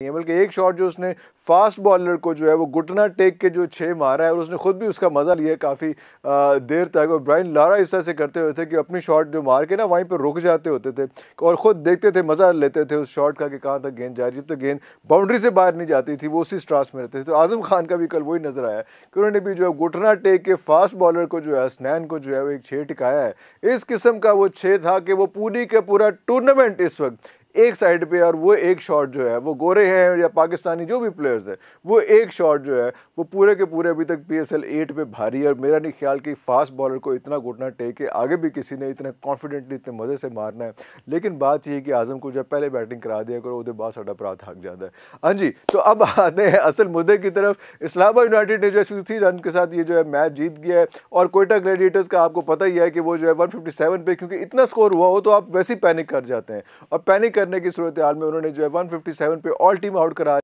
बल्कि एक शॉट जो उसने फास्ट बॉलर को जो है, वो घुटना टेक के जो छः मारा है, और उसने खुद भी उसका मज़ा लिया काफ़ी देर तक। और ब्राइन लारा इस तरह से करते हुए थे कि अपनी शॉट जो मार के ना वहीं पर रुक जाते होते थे, और ख़ुद देखते थे, मज़ा लेते थे उस शॉट का कि कहाँ तक गेंद जा रही जब तक गेंद बाउंड्री से बाहर नहीं जाती थी, वो उसी स्ट्रास में रहते थे। तो आज़म खान का भी कल वही नज़र आया कि उन्होंने भी जो है घुटना टेक के फास्ट बॉलर को जो है स्नैन को जो है, वो एक छः टिकाया है। इस किस्म का वो छः था कि वो पूरी के पूरा टूर्नामेंट इस वक्त एक साइड पे और वो एक शॉट जो है, वो गोरे हैं या पाकिस्तानी जो भी प्लेयर्स है, वो एक शॉट जो है, वो पूरे के पूरे अभी तक पी एस एल एट पर भारी है और मेरा नहीं ख्याल कि फास्ट बॉलर को इतना घुटना टेक के आगे भी किसी ने इतना कॉन्फिडेंटली इतने मज़े से मारना है। लेकिन बात ये कि आज़म को जब पहले बैटिंग करा दिया करो, उसके बाद साढ़ा भरा थक जाता है। हाँ जी तो अब आते हैं असल मुद्दे की तरफ़। इस्लामाबाद यूनाइटेड ने जो है सिक्सटी रन के साथ ये जो है मैच जीत गया है और कोयटा ग्लेडिएटर्स का आपको पता ही है कि वो जो है वन पे, क्योंकि इतना स्कोर हुआ हो तो आप वैसे ही पैनिक कर जाते हैं। और पैनिक करने की सूरत हाल में उन्होंने जो है 157 पे ऑल टीम आउट करा